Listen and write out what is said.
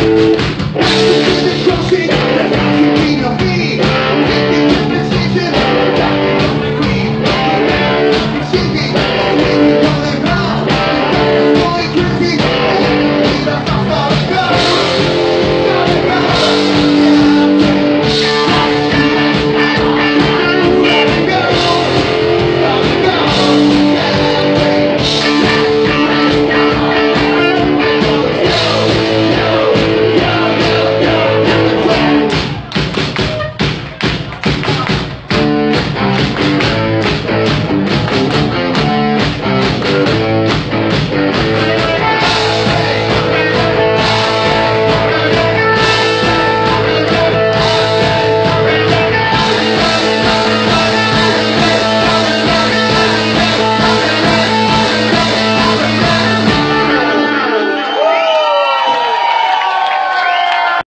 Don't see